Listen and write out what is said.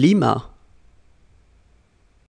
Klima.